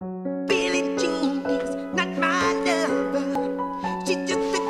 Billie Jean is not my lover. She's just